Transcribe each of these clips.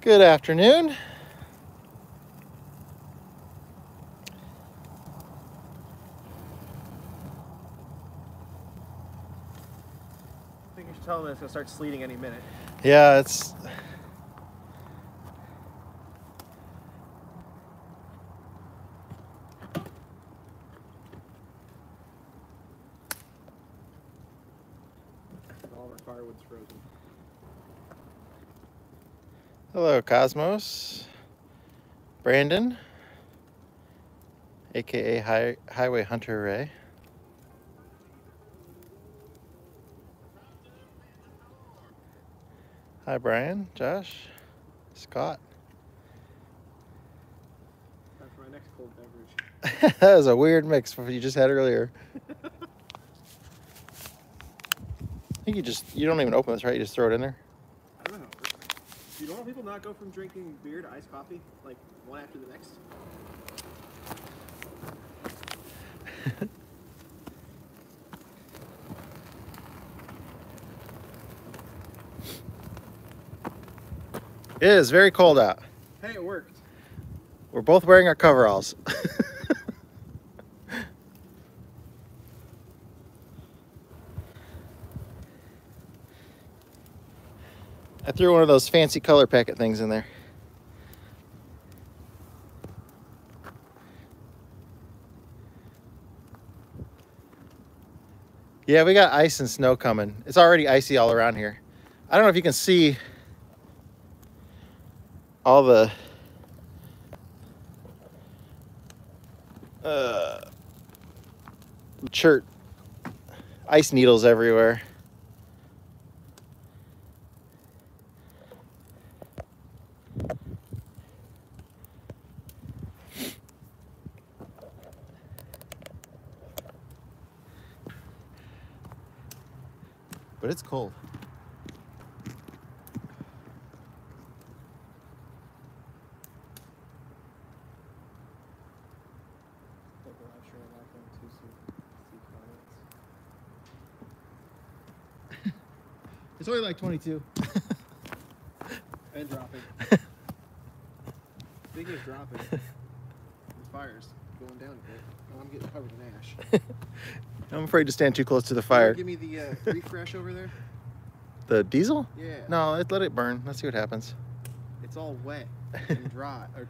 Good afternoon. I think you should tell them it's gonna start sleeting any minute. Yeah, it's All of our firewood's frozen. Hello, Cosmos, Brandon, aka High, Highway Hunter Ray. Hi, Brian, Josh, Scott. For my next cold beverage. that was a weird mix from what you just had earlier. I think you just you don't even open this, right? You just throw it in there. I don't know. how it works. Do you know people not go from drinking beer to iced coffee like one after the next? It is very cold out. Hey, it worked. We're both wearing our coveralls. I threw one of those fancy color packet things in there. Yeah, we got ice and snow coming. It's already icy all around here. I don't know if you can see all the uh, chert ice needles everywhere. But it's cold. But we're not sure I'm not going to see, see comments. It's only like 22. And dropping. Speaking of dropping, the fire's going down a bit. and I'm getting covered in ash. I'm afraid to stand too close to the Can you fire. Give me the uh, refresh over there. The diesel? Yeah. No, let, let it burn. Let's see what happens. It's all wet and dry. Or,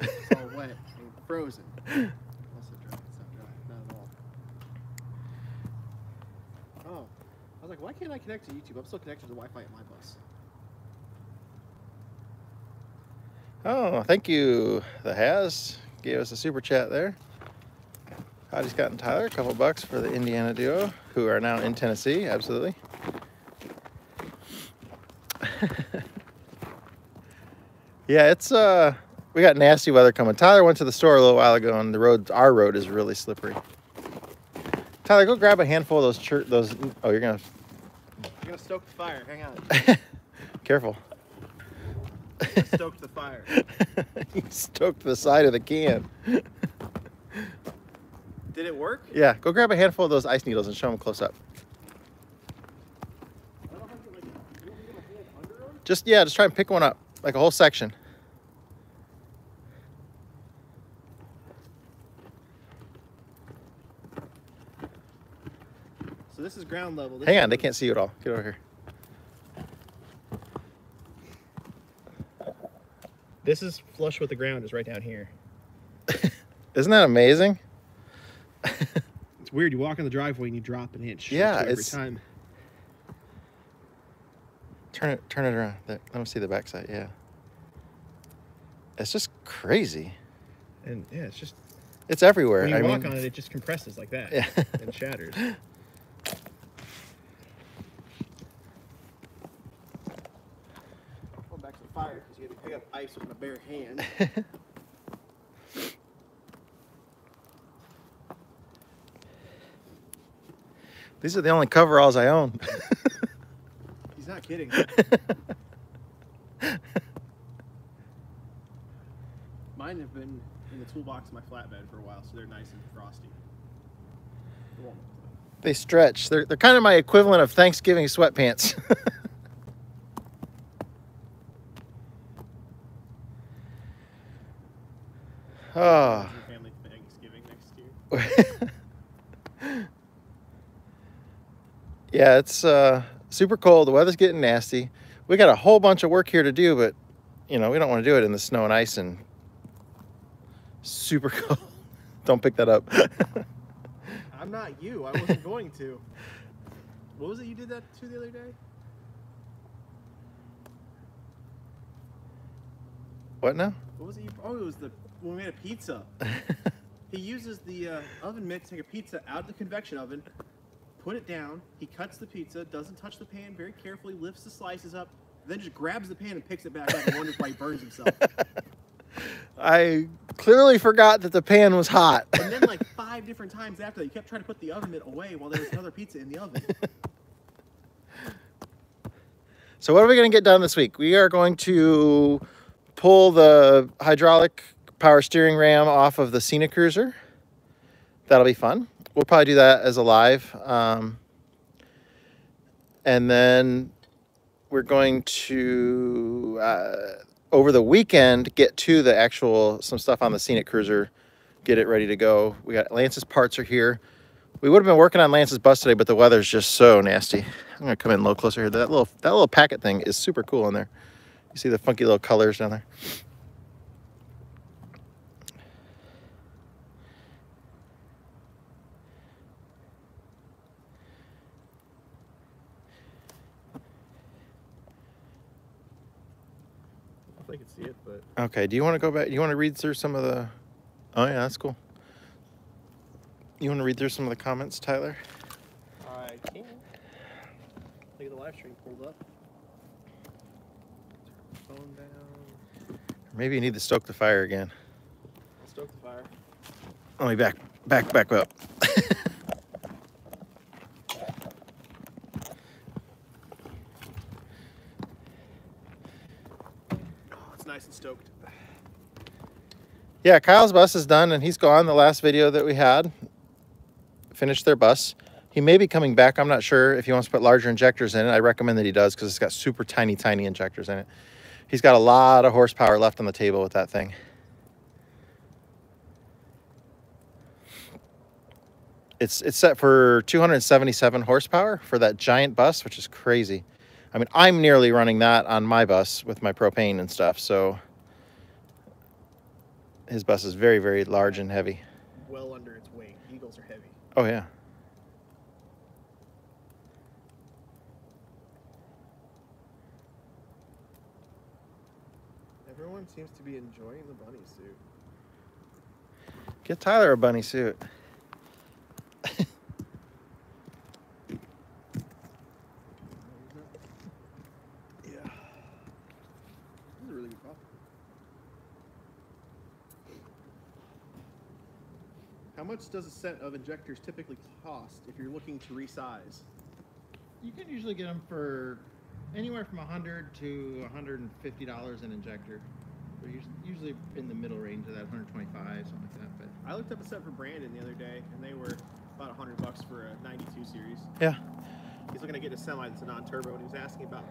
it's all wet and frozen. Also dry. It's not dry. Not at all. Oh. I was like, why can't I connect to YouTube? I'm still connected to the Wi-Fi at my bus. Oh, thank you. The Has gave us a super chat there. Howdy Scott and Tyler, a couple bucks for the Indiana duo, who are now in Tennessee. Absolutely. yeah, it's uh, we got nasty weather coming. Tyler went to the store a little while ago, and the road, our road, is really slippery. Tyler, go grab a handful of those chur- those. Oh, you're gonna. I'm gonna stoke the fire. Hang on. Careful. Stoked the fire. you stoked the side of the can. Did it work? Yeah, go grab a handful of those ice needles and show them close up. I don't know if I can, like, you want me to get a whole under 'em? Just yeah, just try and pick one up, like a whole section. So this is ground level. This Hang on, they can't see you at all. Get over here. This is flush with the ground. Is right down here. Isn't that amazing? It's weird. You walk in the driveway and you drop an inch. Yeah, two every it's- time. Turn it, turn it around. Let me see the backside. Yeah. It's just crazy. And yeah, it's just It's everywhere. when you I walk mean, on it, it just compresses like that Yeah. and shatters. These are the only coveralls I own. He's not kidding. Mine have been in the toolbox of my flatbed for a while, so they're nice and frosty. They stretch. They're, they're kind of my equivalent of Thanksgiving sweatpants. oh. yeah, it's uh, super cold. The weather's getting nasty. We got a whole bunch of work here to do, but you know we don't want to do it in the snow and ice and super cold. don't pick that up. I'm not you. I wasn't going to. What was it you did that to the other day? what now? What was it? You, oh, it was the when we made a pizza. He uses the uh, oven mitt to take a pizza out of the convection oven, put it down. He cuts the pizza, doesn't touch the pan, very carefully lifts the slices up, then just grabs the pan and picks it back up and wonders why he burns himself. I clearly forgot that the pan was hot. And then like five different times after that, he kept trying to put the oven mitt away while there was another pizza in the oven. So what are we going to get done this week? We are going to pull the hydraulic power steering ram off of the Scenic Cruiser. That'll be fun. We'll probably do that as a live. Um, and then we're going to, uh, over the weekend, get to the actual, some stuff on the Scenic Cruiser, get it ready to go. We got Lance's parts are here. We would have been working on Lance's bus today, but the weather's just so nasty. I'm gonna come in a little closer here. That little that little packet thing is super cool in there. You see the funky little colors down there. if I could see it, but Okay, do you want to go back? You want to read through some of the? Oh yeah, that's cool. You want to read through some of the comments, Tyler? I can. Look at the live stream pulled up. Turn phone down. Maybe you need to stoke the fire again. I'll stoke the fire. Let me back, back, back up. Oh, it's nice and stoked. Yeah, Kyle's bus is done and he's gone. The last video that we had finished their bus. He may be coming back. I'm not sure if he wants to put larger injectors in it. I recommend that he does because it's got super tiny, tiny injectors in it. He's got a lot of horsepower left on the table with that thing. It's it's set for 277 horsepower for that giant bus, which is crazy. I mean, I'm nearly running that on my bus with my propane and stuff. So his bus is very, very large and heavy. Well under its weight. Eagles are heavy. Oh yeah. Everyone seems to be enjoying the bunny suit. Get Tyler a bunny suit. Yeah. This is a really good coffee. How much does a set of injectors typically cost if you're looking to resize? You can usually get them for anywhere from 100 to 150 dollars an injector. They're usually in the middle range of that 125, something like that. But I looked up a set for Brandon the other day, and they were about 100 bucks for a 92 series. yeah, He's looking to get a semi that's a non-turbo, and he was asking about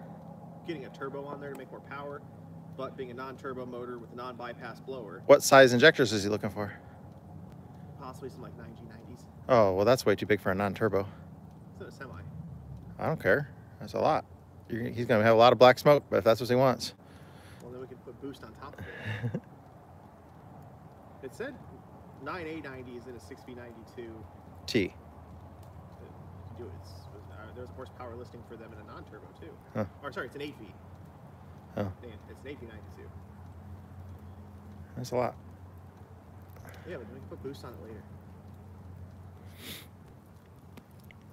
getting a turbo on there to make more power, but being a non-turbo motor with a non-bypass blower, what size injectors is he looking for? Possibly some like 9G90s. Oh, well, that's way too big for a non-turbo. It's not a semi. I don't care. That's a lot. You're, he's gonna have a lot of black smoke, but if that's what he wants, Well, then we can put boost on top of it. it said 9A90 is in a 6V92. T. Do it. It's, uh, there's a horsepower listing for them in a non-turbo too. Huh. Or sorry, it's an 8V. Oh. It's an 8V92. That's a lot. Yeah, but we can put boost on it later.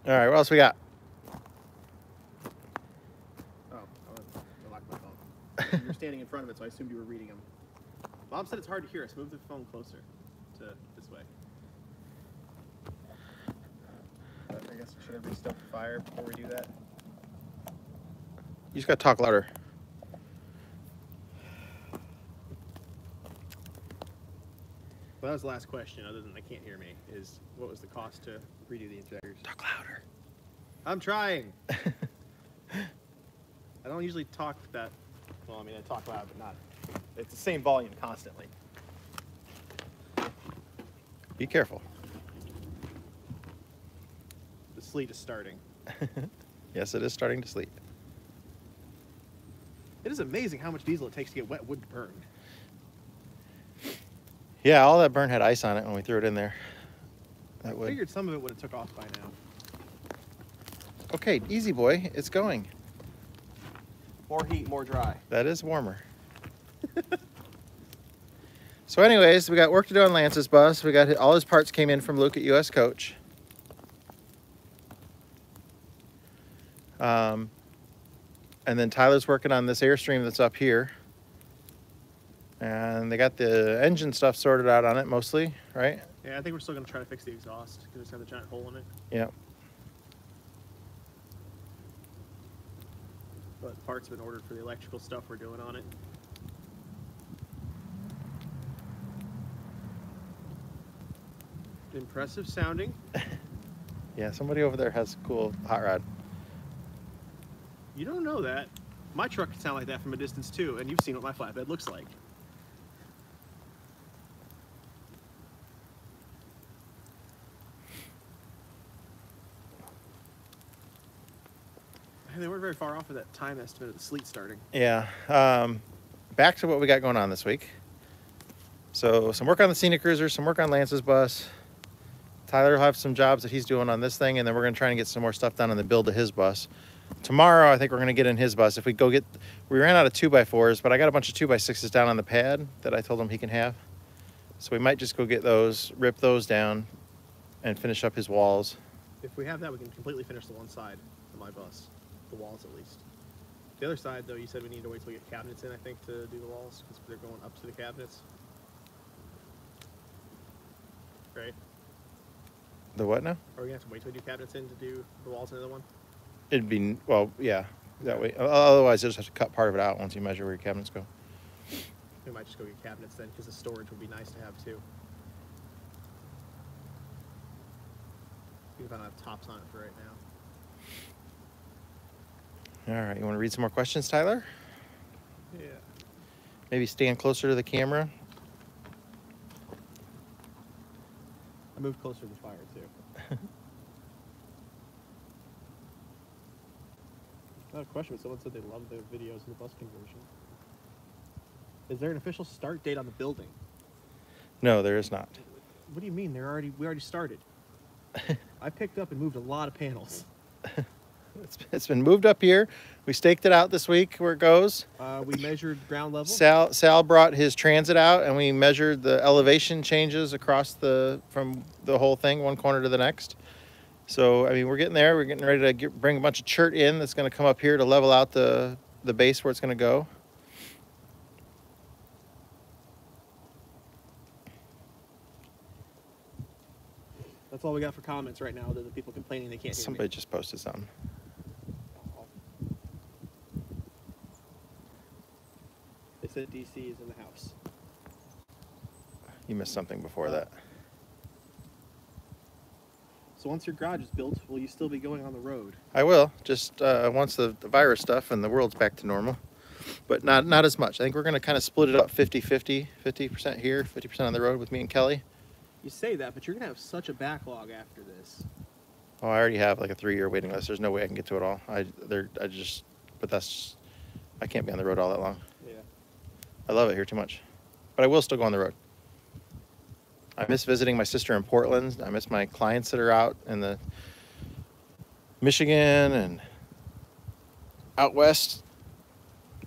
All right, what else we got? Oh, I locked my phone. You're standing in front of it, so I assumed you were reading them. Bob said it's hard to hear us. Move the phone closer to this way. Uh, I guess we should I restoke the fire before we do that? You just gotta talk louder. Well, that was the last question. Other than they can't hear me, is what was the cost to redo the injectors? Talk louder. I'm trying. I don't usually talk that. Well, I mean, I talk loud, but not. It's the same volume constantly. Be careful. The sleet is starting. yes, it is starting to sleet. It is amazing how much diesel it takes to get wet wood burned. Yeah, all that burn had ice on it when we threw it in there. That I would. figured some of it would have took off by now. Okay, easy boy, it's going. More heat, more dry. That is warmer. so, anyways, we got work to do on Lance's bus. We got all his parts came in from Luke at US Coach. Um, and then Tyler's working on this Airstream that's up here. And they got the engine stuff sorted out on it mostly, right? Yeah, I think we're still gonna try to fix the exhaust because it's got a giant hole in it. Yep. But parts have been ordered for the electrical stuff we're doing on it. Impressive sounding. Yeah, somebody over there has a cool hot rod. You don't know that. My truck can sound like that from a distance too, and you've seen what my flatbed looks like. They weren't very far off of that time estimate of the sleet starting. Yeah. Um, back to what we got going on this week. So some work on the scenic cruiser, some work on Lance's bus. Tyler will have some jobs that he's doing on this thing, and then we're gonna try and get some more stuff done on the build of his bus. Tomorrow, I think we're gonna get in his bus. If we go get, we ran out of two by fours, but I got a bunch of two by sixes down on the pad that I told him he can have. So we might just go get those, rip those down, and finish up his walls. If we have that, we can completely finish the one side of my bus, the walls at least. The other side, though, you said we need to wait till we get cabinets in, I think, to do the walls because they're going up to the cabinets. Right? The what now? Are we gonna have to wait till we do cabinets in to do the walls in the other one? It'd be well, yeah. That way. Otherwise, you'll just have to cut part of it out once you measure where your cabinets go. We might just go get cabinets then because the storage would be nice to have too. Even if I don't have tops on it for right now. All right, you want to read some more questions, Tyler? Yeah. Maybe stand closer to the camera. I moved closer to the fire too. Not a question, but someone said they love the videos of the bus conversion. Is there an official start date on the building? No, there is not. What do you mean? They're already we already started. I picked up and moved a lot of panels. It's, it's been moved up here. We staked it out this week where it goes. Uh, we measured ground level. Sal Sal brought his transit out, and we measured the elevation changes across the from the whole thing, one corner to the next. So I mean, we're getting there. We're getting ready to get, bring a bunch of chert in that's going to come up here to level out the the base where it's going to go. That's all we got for comments right now. Than people complaining they can't hear Somebody me. just posted something. They said DC is in the house. You missed something before that. So once your garage is built, will you still be going on the road? I will just uh, once the, the virus stuff and the world's back to normal, but not not as much. I think we're going to kind of split it up 50-50, 50% here, 50% on the road with me and Kelly. You say that, but you're gonna have such a backlog after this. Oh, I already have like a three-year waiting list. There's no way I can get to it all. I I just, but that's, I can't be on the road all that long. I love it here too much, but I will still go on the road. I miss visiting my sister in Portland. I miss my clients that are out in the Michigan and out west.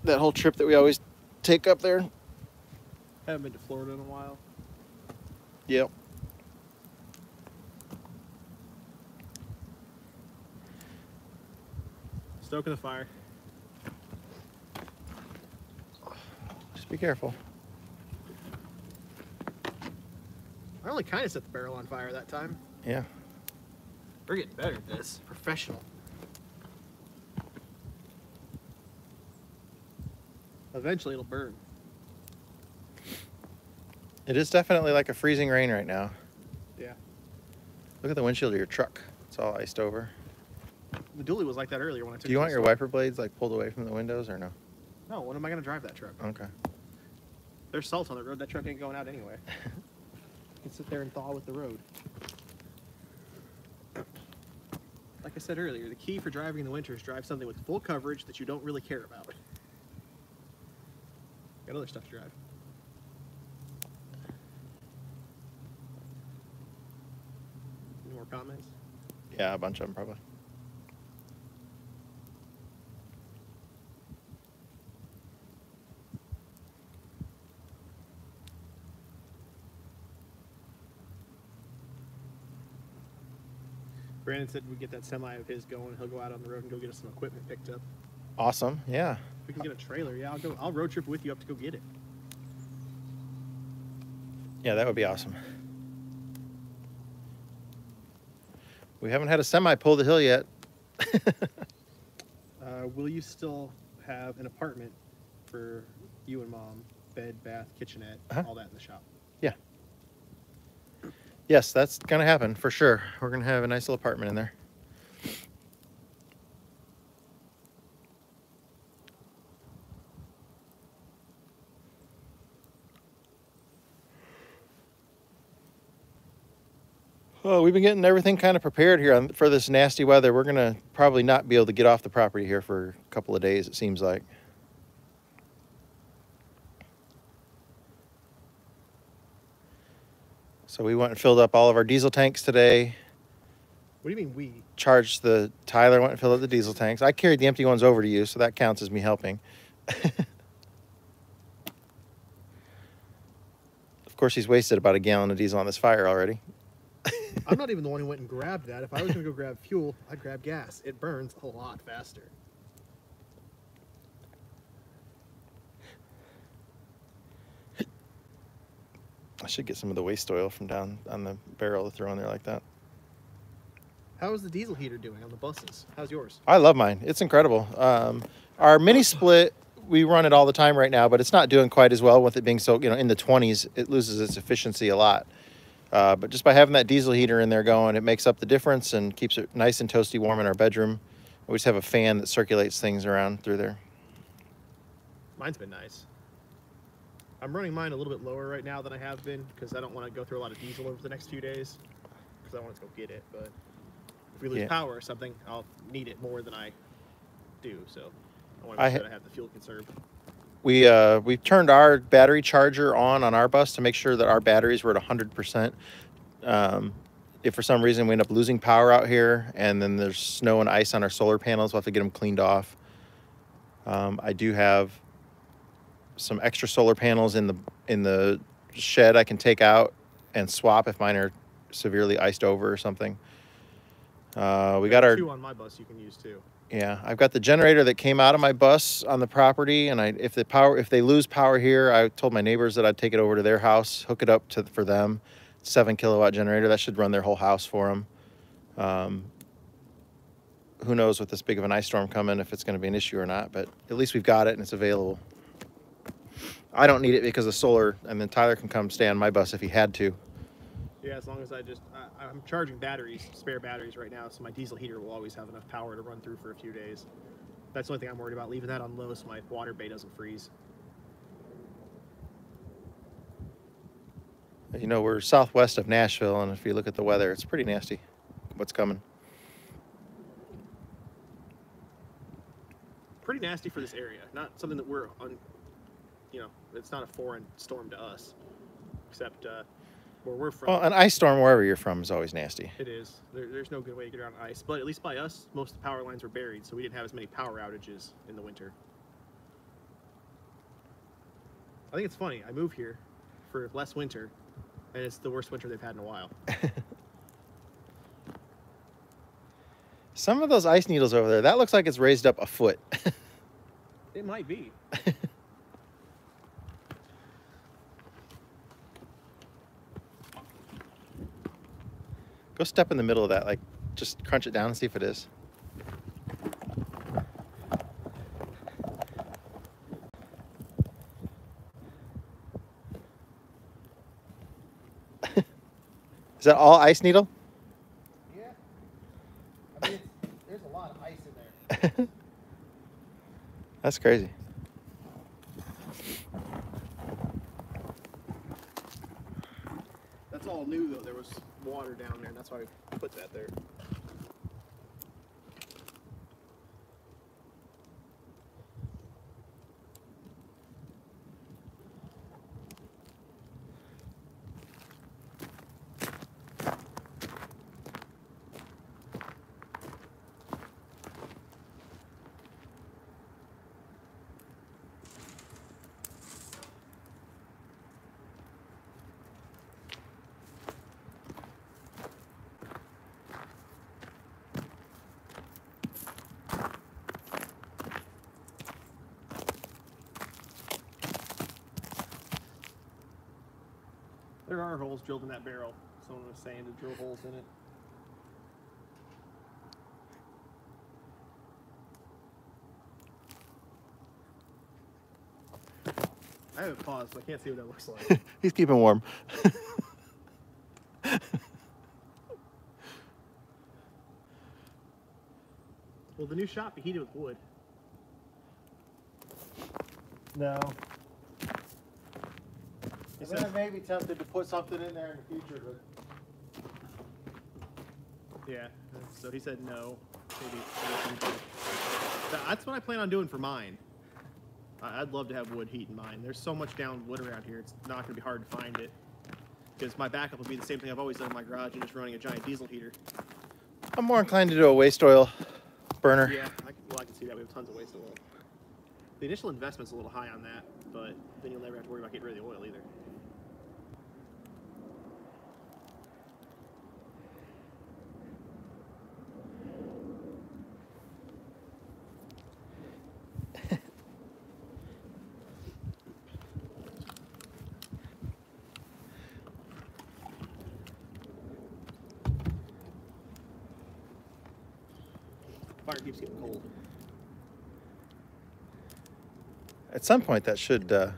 That whole trip that we always take up there. Haven't been to Florida in a while. Yep. Stoking the fire. Be careful. I only kind of set the barrel on fire that time. Yeah. We're getting better at this. Professional. Eventually it'll burn. It is definitely like a freezing rain right now. Yeah. Look at the windshield of your truck. It's all iced over. The dually was like that earlier when I took Do you want your wiper blades like pulled away from the windows or no? No, when am I gonna drive that truck? Okay. There's salt on the road. That truck ain't going out anyway. can sit there and thaw with the road. Like I said earlier, the key for driving in the winter is drive something with full coverage that you don't really care about. Got other stuff to drive. Any more comments? Yeah, a bunch of them probably. Brandon said we get that semi of his going. He'll go out on the road and go get us some equipment picked up. Awesome. Yeah. If We can get a trailer. Yeah, I'll go. I'll road trip with you up to go get it. Yeah, that would be awesome. We haven't had a semi pull the hill yet. Uh, will you still have an apartment for you and mom? Bed, bath, kitchenette, Uh-huh. all that in the shop. Yes, that's gonna happen for sure. We're gonna have a nice little apartment in there. Oh, we've been getting everything kind of prepared here on, for this nasty weather. We're gonna probably not be able to get off the property here for a couple of days. It seems like. So we went and filled up all of our diesel tanks today. What do you mean we? Charged the Tyler went and filled up the diesel tanks. I carried the empty ones over to you, so that counts as me helping. of course, he's wasted about a gallon of diesel on this fire already. I'm not even the one who went and grabbed that. If I was gonna go grab fuel, I'd grab gas. It burns a lot faster. I should get some of the waste oil from down on the barrel to throw in there like that. How is the diesel heater doing on the buses? How's yours? I love mine. It's incredible. Um, our mini split, we run it all the time right now, but it's not doing quite as well with it being so, you know, in the 20s, it loses its efficiency a lot. Uh, but just by having that diesel heater in there going, it makes up the difference and keeps it nice and toasty warm in our bedroom. We just have a fan that circulates things around through there. Mine's been nice. I'm running mine a little bit lower right now than I have been because I don't want to go through a lot of diesel over the next few days because I want to go get it. But if we lose Yeah. power or something, I'll need it more than I do. So I want to make ha- sure that I have the fuel conserved. We uh, we turned our battery charger on on our bus to make sure that our batteries were at 100%. Um, if for some reason we end up losing power out here and then there's snow and ice on our solar panels, we'll have to get them cleaned off. Um, I do have some extra solar panels in the in the shed I can take out and swap if mine are severely iced over or something. Uh, we got our two on my bus you can use too. yeah, I've got the generator that came out of my bus on the property, and I if the power if they lose power here, I told my neighbors that I'd take it over to their house, hook it up to for them, seven kilowatt generator that should run their whole house for them. Um, who knows with this big of an ice storm coming if it's going to be an issue or not, but at least we've got it and it's available. I don't need it because of solar, and then Tyler can come stay on my bus if he had to. Yeah, as long as I just I, I'm charging batteries, spare batteries right now, so my diesel heater will always have enough power to run through for a few days. That's the only thing I'm worried about. Leaving that on low so my water bay doesn't freeze. You know, we're southwest of Nashville, and if you look at the weather, it's pretty nasty. What's coming? Pretty nasty for this area. Not something that we're on. You know, it's not a foreign storm to us, except uh, where we're from. Well, an ice storm wherever you're from is always nasty. It is. There, there's no good way to get around ice. But at least by us, most of the power lines were buried, so we didn't have as many power outages in the winter. I think it's funny. I move here for less winter, and it's the worst winter they've had in a while. Some of those ice needles over there, that looks like it's raised up a foot. It might be. Go step in the middle of that, like just crunch it down and see if it is. is that all ice needle? Yeah. I mean, there's a lot of ice in there. That's crazy. That's all all knew though there was water we put that there. There are holes drilled in that barrel. Someone was saying to drill holes in it. I have it paused, so I can't see what that looks like. He's keeping warm. well, the new shop be heated with wood. No. He said, may be tempted to put something in there in the future, but yeah. So he said no. Maybe. That's what I plan on doing for mine. I- I'd love to have wood heat in mine. There's so much down wood around here. It's not going to be hard to find it. Because my backup will be the same thing I've always done in my garage and just running a giant diesel heater. I'm more inclined to do a waste oil burner. Yeah, I can, well, I can see that. We have tons of waste oil. The initial investment's a little high on that, but then you'll never have to worry about getting rid of the oil either. Fire keeps getting cold. At some point, that should uh,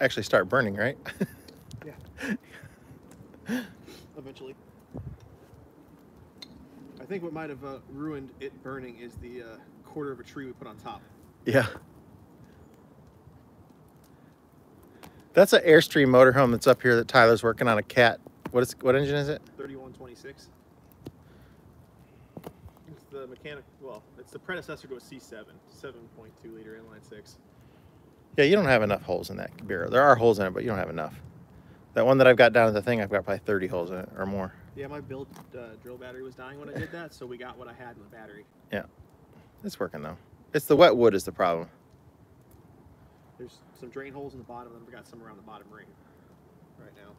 actually start burning, right? Yeah. Eventually. I think what might have uh, ruined it burning is the uh, quarter of a tree we put on top. yeah. That's an Airstream motorhome that's up here that Tyler's working on a cat. What is what engine is it? 3126. The mechanic. Well, it's the predecessor to a C7, 7.2 liter inline six. Yeah, you don't have enough holes in that barrel. There are holes in it, but you don't have enough. That one that I've got down at the thing, I've got probably 30 holes in it or more. Yeah, my build uh, drill battery was dying when I did that, so we got what I had in the battery. Yeah, it's working though. It's the wet wood is the problem. There's some drain holes in the bottom, and we got some around the bottom ring right now.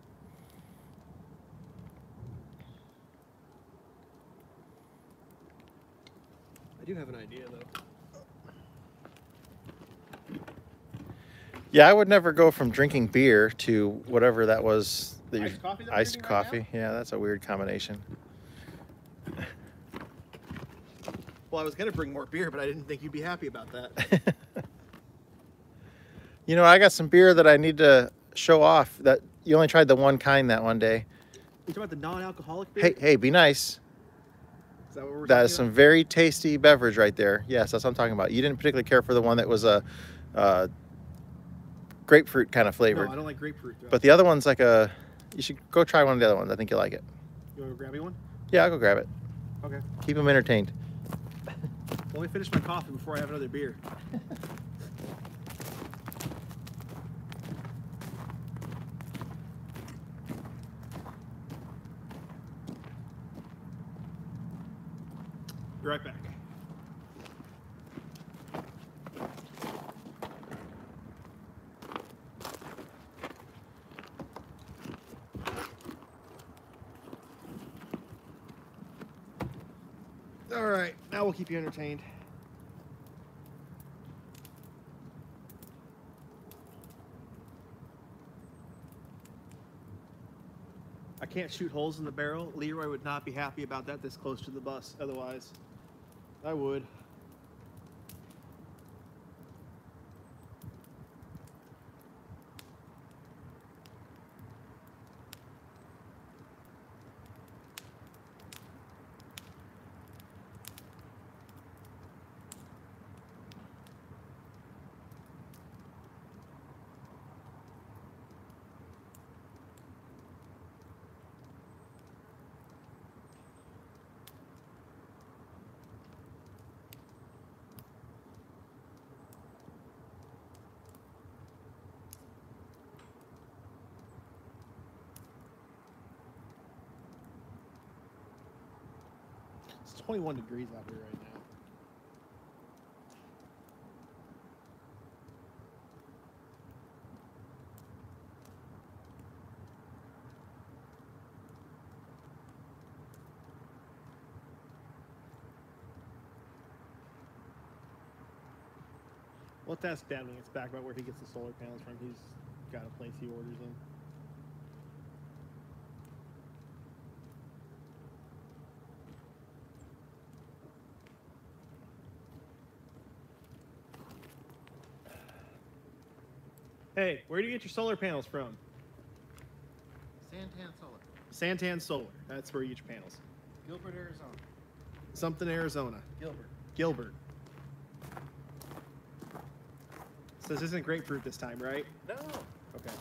I do have an idea though. Yeah, I would never go from drinking beer to whatever that was. The Iced coffee iced drinking right yeah, that's a weird combination. Well, I was gonna bring more beer, but I didn't think you'd be happy about that. you know, I got some beer that I need to show off. That you only tried the one kind that one day. You talking about the non-alcoholic beer? Hey, hey, be nice. Is that what we're That is some about? very tasty beverage right there. Yes, that's what I'm talking about. You didn't particularly care for the one that was a uh, grapefruit kind of flavored, No, I don't like grapefruit. Though. but the other one's like a. You should go try one of the other ones. I think you'll like it. you want to grab me one? Yeah, I'll go grab it. Okay. Keep them entertained. Let me finish my coffee before I have another beer. Be right back. All right, now we'll keep you entertained. I can't shoot holes in the barrel. Leroy would not be happy about that this close to the bus. Otherwise, I would. 21 degrees out here right now. To ask he gets back about where he gets the solar panels from. He's got a place he orders them. Hey, where do you get your solar panels from? Santan Solar, Santan Solar. That's where you get your panels. Gilbert, Arizona. Something Arizona. Gilbert. Gilbert. So this isn't grapefruit this time, right? No. Okay.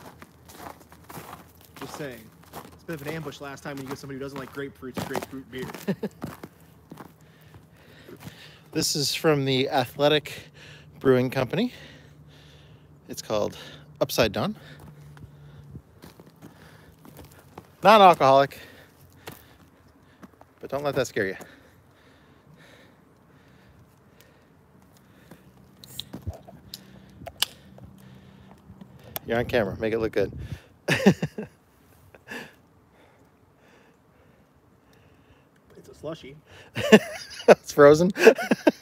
Just saying. It's a bit of an ambush last time when you get somebody who doesn't like grapefruits or grapefruit beer. This is from the Athletic Brewing Company. It's called Upside Down. Non alcoholic. But don't let that scare you. You're on camera. Make it look good. it's a slushy. it's frozen.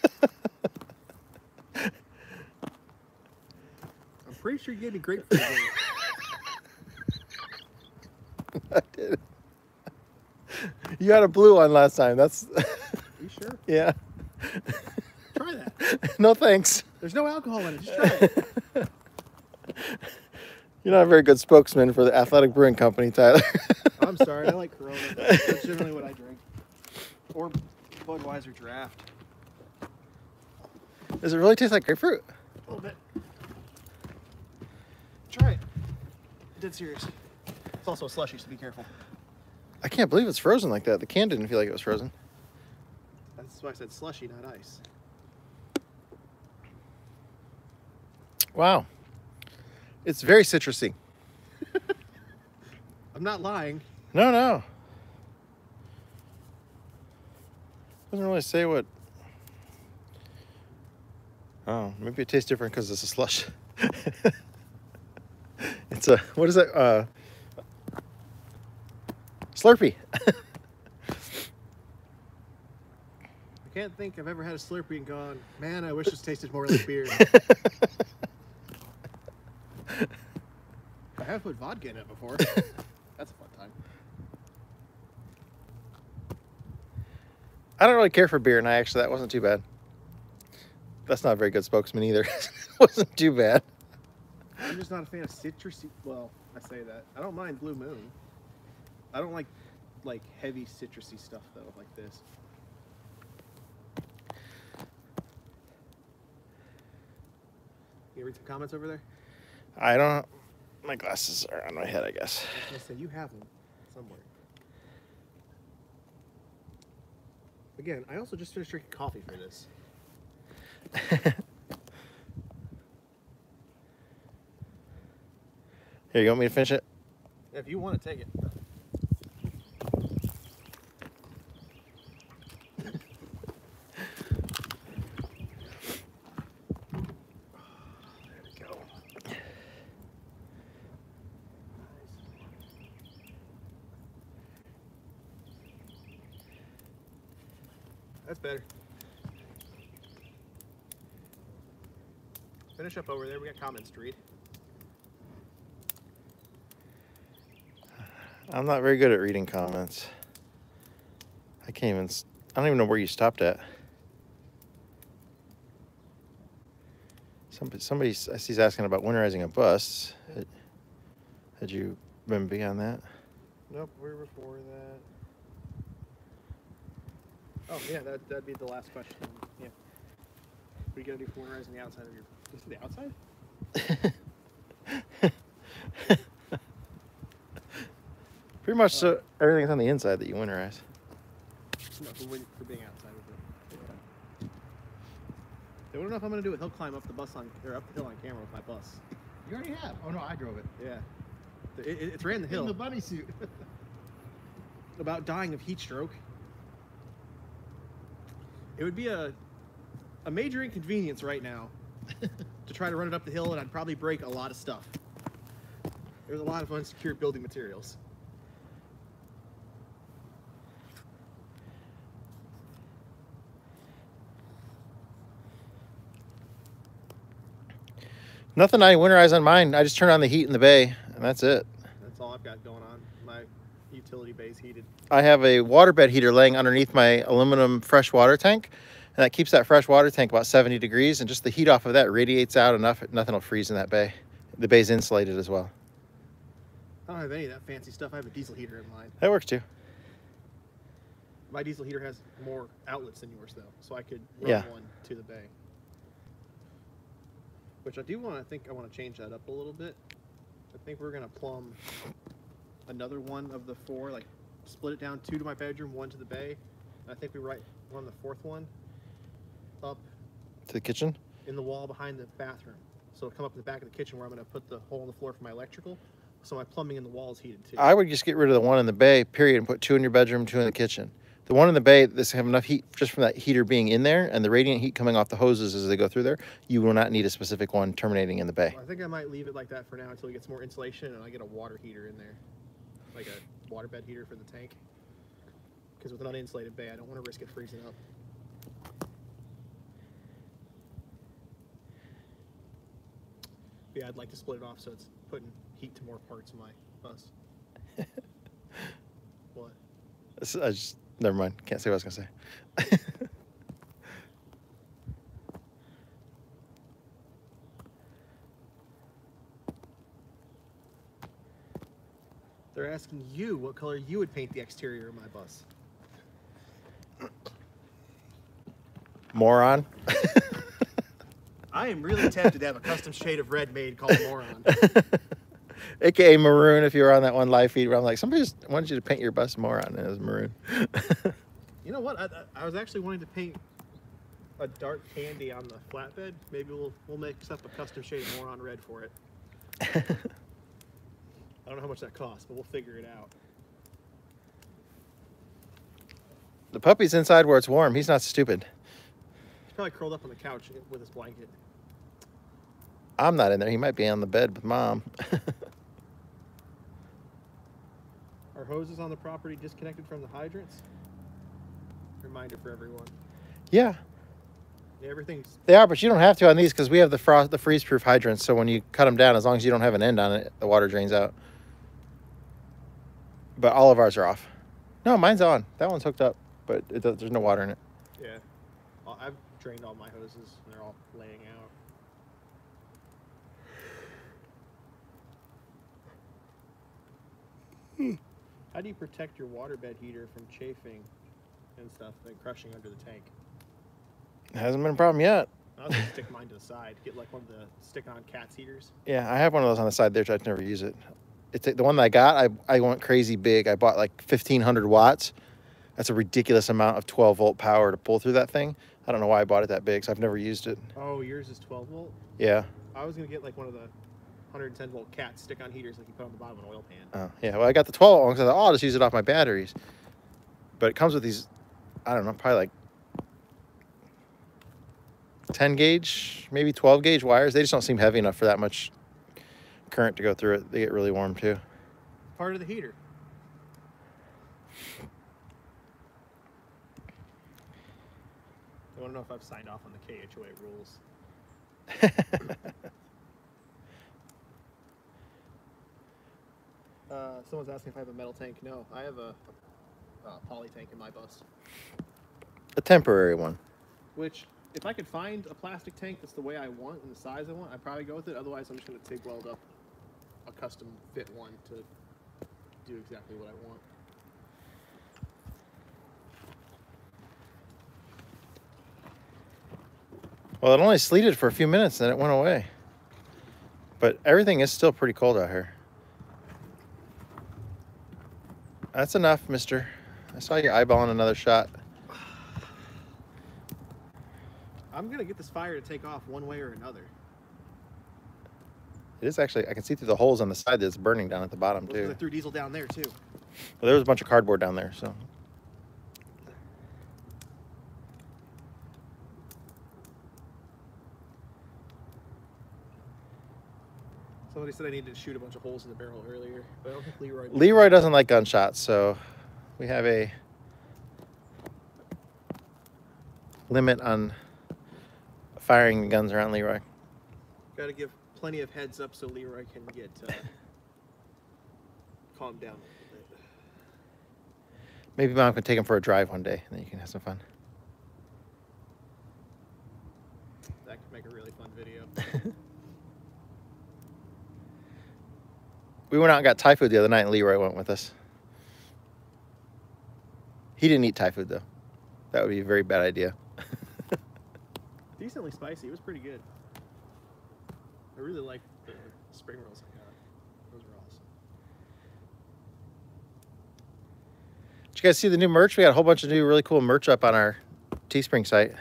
pretty sure you gave me grapefruit. I did. You had a blue one last time. That's Are you sure? yeah. Try that. No thanks. There's no alcohol in it. Just try it. You're not a very good spokesman for the Athletic Brewing Company, Tyler. Oh, I'm sorry. I like Corona. That's generally what I drink. Or Budweiser Draft. Does it really taste like grapefruit? A little bit. Try it. Dead serious. It's also a slushy, so be careful. I can't believe it's frozen like that. The can didn't feel like it was frozen. That's why I said slushy, not ice. Wow. It's very citrusy. I'm not lying. No, no. Doesn't really say what. Oh, maybe it tastes different because it's a slush. it's a what is it? Uh, Slurpee. I can't think I've ever had a Slurpee and gone, man, I wish this tasted more like beer. I have put vodka in it before. That's a fun time. I don't really care for beer, and I actually that wasn't too bad. That's not a very good spokesman either. it wasn't too bad. I'm just not a fan of citrusy. Well, I say that. I don't mind Blue Moon. I don't like like heavy citrusy stuff though, like this. You read some comments over there? I don't. My glasses are on my head, I guess. I was say you have them somewhere. Again, I also just finished drinking coffee for this. Here, you want me to finish it? If you want to take it. That's better. Finish up over there. We got comments to read. I'm not very good at reading comments. I can't even. I don't even know where you stopped at. Somebody, somebody I see is asking about winterizing a bus. Had, had you been beyond that? Nope, we were before that. Oh yeah, that that'd be the last question. Yeah. What are you gonna do for winterizing the outside of your just the outside? Pretty much uh, everything's on the inside that you winterize. No, for, win for being outside it. Yeah. Wonder if I'm gonna do a hill climb up the bus on or up the hill on camera with my bus. You already have. Oh no, I drove it. Yeah. It, it, it's ran the hill. In the bunny suit. About dying of heat stroke. It would be a a major inconvenience right now to try to run it up the hill, and I'd probably break a lot of stuff. There's a lot of unsecured building materials. Nothing I winterize on mine. I just turn on the heat in the bay, and that's it. That's all I've got going on. My utility bay's heated. I have a waterbed heater laying underneath my aluminum fresh water tank, and that keeps that fresh water tank about 70 degrees, and just the heat off of that radiates out enough, nothing will freeze in that bay. The bay's insulated as well. I don't have any of that fancy stuff. I have a diesel heater in mine. That works too. My diesel heater has more outlets than yours, though, so I could run Yeah. one to the bay. Which I do want. I think I want to change that up a little bit. I think we're gonna plumb another one of the four, like split it down two to my bedroom, one to the bay. I think we right run the fourth one up To the kitchen. in the wall behind the bathroom. So it'll come up in the back of the kitchen where I'm gonna put the hole in the floor for my electrical. So my plumbing in the wall is heated too. I would just get rid of the one in the bay, period, and put two in your bedroom, two in the kitchen. The one in the bay, this have enough heat just from that heater being in there and the radiant heat coming off the hoses as they go through there. You will not need a specific one terminating in the bay. I think I might leave it like that for now until it gets more insulation and I get a water heater in there, like a water bed heater for the tank. Because with an uninsulated bay, I don't want to risk it freezing up. Yeah, I'd like to split it off so it's putting heat to more parts of my bus. what? I just never mind. Can't say what I was gonna say. They're asking you what color you would paint the exterior of my bus. Moron. I am really tempted to have a custom shade of red made called Moron. AKA maroon. If you were on that one live feed where I'm like, somebody just wanted you to paint your bus moron, and it was maroon. You know what? I, I was actually wanting to paint a dark candy on the flatbed. Maybe we'll we'll mix up a custom shade of Moron red for it. I don't know how much that costs, but we'll figure it out. the puppy's inside where it's warm. He's not stupid. He's probably curled up on the couch with his blanket. I'm not in there. He might be on the bed with mom. Are hoses on the property disconnected from the hydrants? Reminder for everyone. yeah, Yeah, everything's they are, but you don't have to on these because we have the frost, the freeze-proof hydrants. So when you cut them down, as long as you don't have an end on it, the water drains out. But all of ours are off. No, mine's on. That one's hooked up, but it there's no water in it. yeah. I've drained all my hoses and they're all laying out. Hmm. How do you protect your waterbed heater from chafing and stuff and crushing under the tank? It hasn't been a problem yet. I was gonna stick mine to the side. Get like one of the stick-on Kat's heaters. Yeah, I have one of those on the side there. I just never use it. It's the one that I got. I I went crazy big. I bought like 1500 watts. That's a ridiculous amount of 12 volt power to pull through that thing. I don't know why I bought it that big. So I've never used it. Oh, yours is 12 volt. Yeah. I was gonna get like one of the 110 volt cat stick-on heaters like you put on the bottom of an oil pan. Oh, yeah. Well, I got the 12 one because I thought, oh, I'll just use it off my batteries. But it comes with these, I don't know, probably like 10 gauge, maybe 12 gauge wires. They just don't seem heavy enough for that much current to go through it. They get really warm too. Part of the heater. I want to know if I've signed off on the KHOA rules. Uh, someone's asking if I have a metal tank. No, I have a, uh poly tank in my bus. A temporary one. Which, if I could find a plastic tank that's the way I want and the size I want, I'd probably go with it. Otherwise, I'm just going to TIG weld up a custom fit one to do exactly what I want. Well, it only sleeted for a few minutes, then it went away. But everything is still pretty cold out here. That's enough, mister. I saw you eyeballing another shot. I'm going to get this fire to take off one way or another. It is actually, I can see through the holes on the side that it's burning down at the bottom, Because I too. threw diesel down there, too. Well, there was a bunch of cardboard down there, so. Somebody said I needed to shoot a bunch of holes in the barrel earlier, but I don't think Leroy. Leroy doesn't like gunshots, so we have a limit on firing the guns around Leroy. Got to give plenty of heads up so Leroy can get uh, calmed down a little bit. Maybe mom can take him for a drive one day, and then you can have some fun. That could make a really fun video. We went out and got Thai food the other night, and Leroy went with us. He didn't eat Thai food though. That would be a very bad idea. Decently spicy. It was pretty good. I really liked the spring rolls I got. Those were awesome. Did you guys see the new merch? We got a whole bunch of new, really cool merch up on our Teespring site.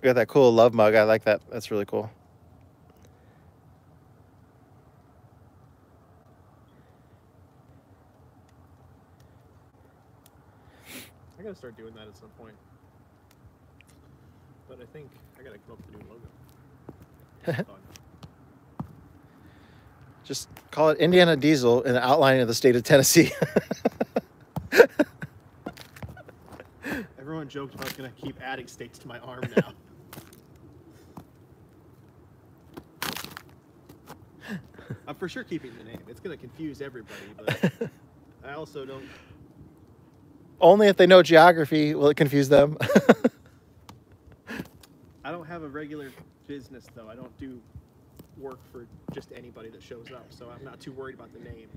We got that cool love mug. I like that. That's really cool. I gotta start doing that at some point. But I think I gotta come up with a new logo. Just call it Indiana Diesel in the outline of the state of Tennessee. Everyone joked about gonna keep adding states to my arm now. I'm for sure keeping the name. It's gonna confuse everybody, but I also don't. Only if they know geography will it confuse them. I don't have a regular business though. I don't do work for just anybody that shows up, so I'm not too worried about the name.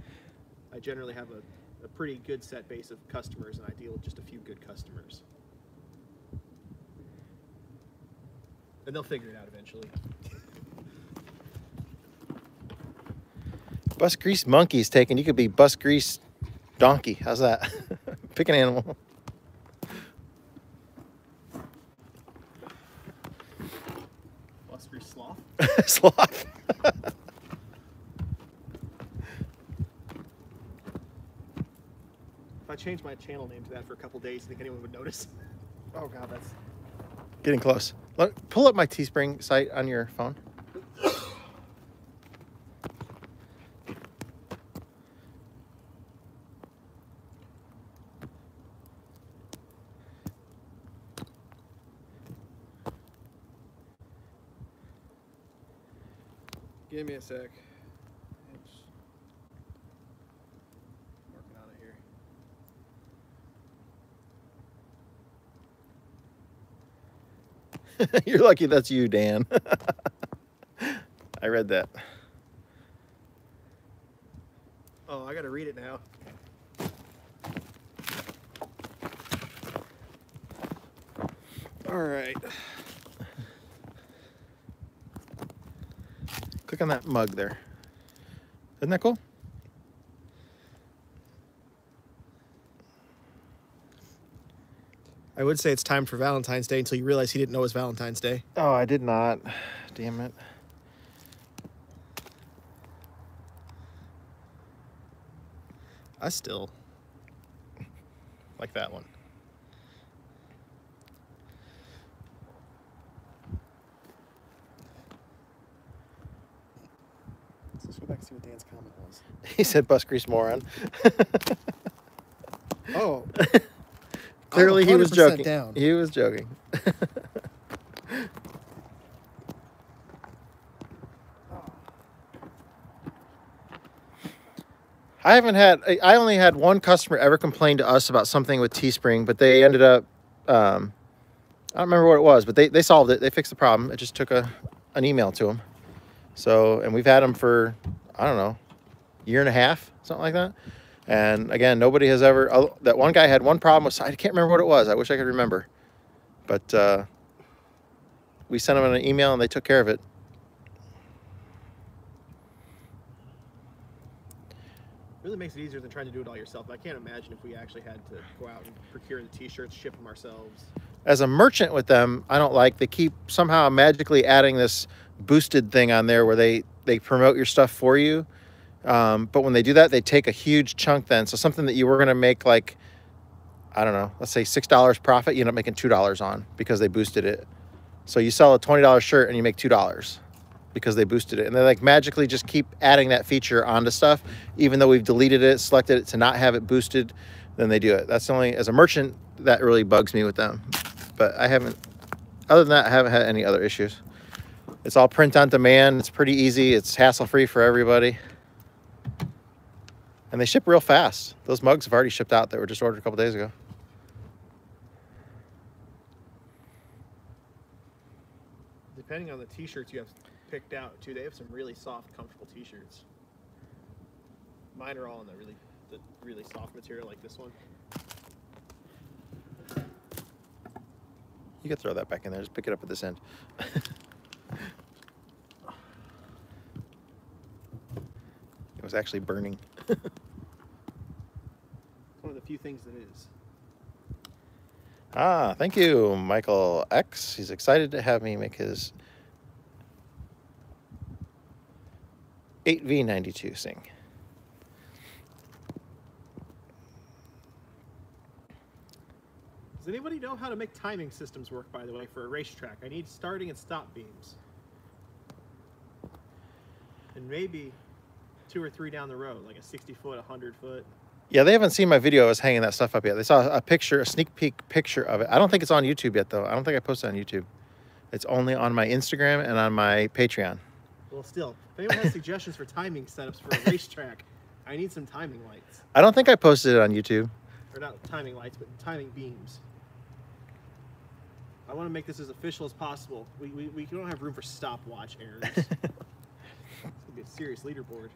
I generally have a, a pretty good set base of customers, and I deal with just a few good customers. And they'll figure it out eventually. bus grease monkey's taken. You could be bus grease donkey. How's that? Pick an animal. Buster Sloth. Sloth. If I change my channel name to that for a couple days, you think anyone would notice? Oh god, that's Getting close. Look, pull up my Teespring site on your phone. Me a sec. It's working on it here. You're lucky that's you, Dan. I read that. Oh, I gotta read it now. All right. On that mug there. Isn't that cool? I would say it's time for Valentine's Day until you realize he didn't know it was Valentine's Day. Oh, I did not. Damn it. I still like that one. So let's go back and see what Dan's comment was. He said bus grease moron. Oh, Clearly he was joking. down. He was joking. I haven't had. I- I only had one customer ever complain to us about something with Teespring, but they ended up. Um, I don't remember what it was, but they, they solved it. They fixed the problem. It just took a an email to them. So, and we've had them for I don't know, year and a half, something like that. And again, nobody has ever. oh, That one guy had one problem with. I can't remember what it was. I wish I could remember, but uh, we sent them an email and they took care of it. really makes it easier than trying to do it all yourself. I can't imagine if we actually had to go out and procure the T-shirts, ship them ourselves. as a merchant with them, I don't like they keep somehow magically adding this boosted thing on there where they they promote your stuff for you. Um, but when they do that, they take a huge chunk then. So something that you were gonna make like I don't know, let's say six dollars profit, you end up making two dollars on because they boosted it. So you sell a twenty dollars shirt and you make two dollars. because they boosted it. And they like magically just keep adding that feature onto stuff, even though we've deleted it, selected it to not have it boosted, then they do it. That's the only, as a merchant, that really bugs me with them. But I haven't, other than that, I haven't had any other issues. It's all print on demand. It's pretty easy. It's hassle free for everybody. And they ship real fast. Those mugs have already shipped out that were just ordered a couple days ago. Depending on the t-shirts you have picked out too, they have some really soft, comfortable t-shirts. Mine are all in the really, the really soft material like this one. You could throw that back in there. Just pick it up at this end. it was actually burning. It's one of the few things that is. Ah, thank you, Michael X. He's excited to have me make his 8V92 sing. Does anybody know how to make timing systems work, by the way, for a racetrack? I need starting and stop beams. And maybe two or three down the road, like a 60 foot, 100 foot. Yeah, they haven't seen my video. I was hanging that stuff up yet. They saw a picture, a sneak peek picture of it. I don't think it's on YouTube yet, though. I don't think I posted on YouTube. It's only on my Instagram and on my Patreon. Well, still, if anyone has suggestions for timing setups for a racetrack, I need some timing lights. I don't think I posted it on YouTube. Or not timing lights, but timing beams. I want to make this as official as possible. We, we, we don't have room for stopwatch errors. going be a serious leaderboard.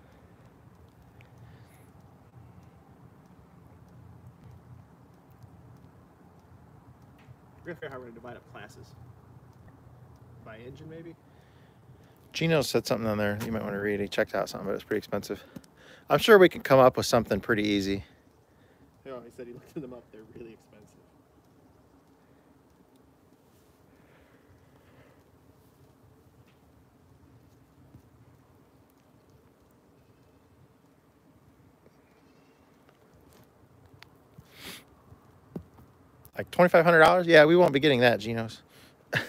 We're to figure out how we're to divide up classes. By engine, maybe? Gino said something on there you might want to read. He checked out something, but it's pretty expensive. I'm sure we can come up with something pretty easy. No, he said he looked them up. They're really expensive. Like $2,500? Yeah, we won't be getting that, Geno's.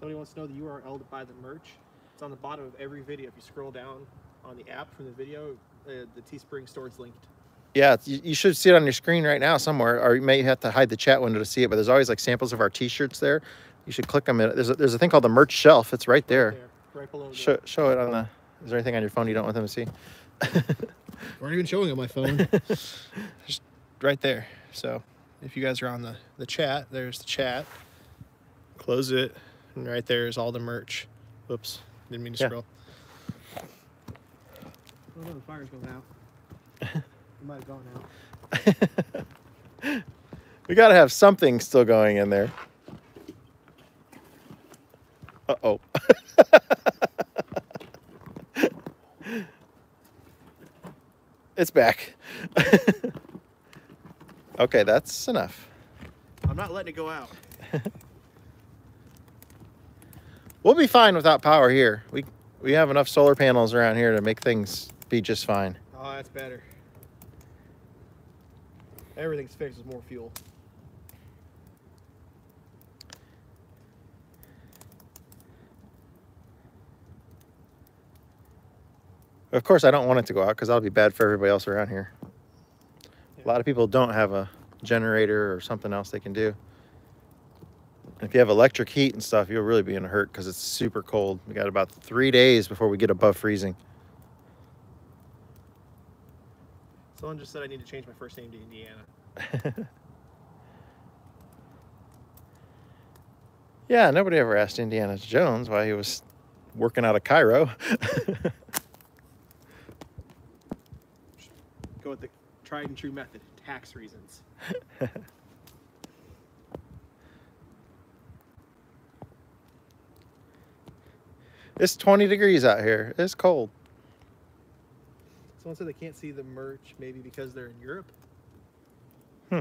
Somebody wants to know the URL to buy the merch. It's on the bottom of every video. If you scroll down on the app from the video, uh, the Teespring store is linked. Yeah, you, you should see it on your screen right now somewhere, or you may have to hide the chat window to see it. But there's always like samples of our T-shirts there. You should click them. In. There's a, there's a thing called the merch shelf. It's right there. There, right below. the- Show, show it on the. Is there anything on your phone you don't want them to see? We're even showing on my phone. Just right there. so, if you guys are on the the chat, there's the chat. Close it, and right there is all the merch. Whoops, didn't mean to Yeah. scroll. Oh no, the fire's going out. it might have gone out. We got to have something still going in there. Uh it's back. okay, that's enough. I'm not letting it go out. We'll be fine without power here. We we have enough solar panels around here to make things be just fine. Oh, that's better. Everything's fixed with more fuel. Of course, I don't want it to go out because that'll be bad for everybody else around here. A lot of people don't have a generator or something else they can do. And if you have electric heat and stuff, you'll really be in a hurt because it's super cold. We got about three days before we get above freezing. Someone just said I need to change my first name to Indiana. Yeah, nobody ever asked Indiana Jones why he was working out of Cairo. Go with the tried and true method, tax reasons. it's 20 degrees out here. It's cold. Someone said they can't see the merch, maybe because they're in Europe. Hmm.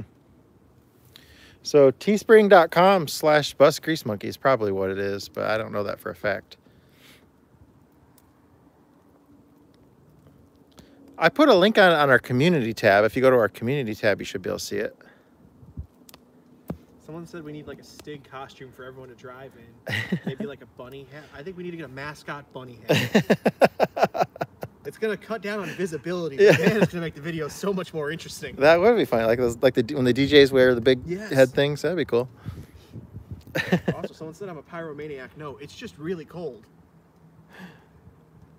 So teespring.com slash bus grease monkey is probably what it is, but I don't know that for a fact. I put a link on, on our community tab. If you go to our community tab, you should be able to see it. Someone said we need like a Stig costume for everyone to drive in. Maybe like a bunny hat. I think we need to get a mascot bunny hat. it's gonna cut down on visibility, but man, it's gonna make the video so much more interesting. that would be fun. Like those, like the when the DJs wear the big Yes. head things. That'd be cool. also, someone said I'm a pyromaniac. No, it's just really cold.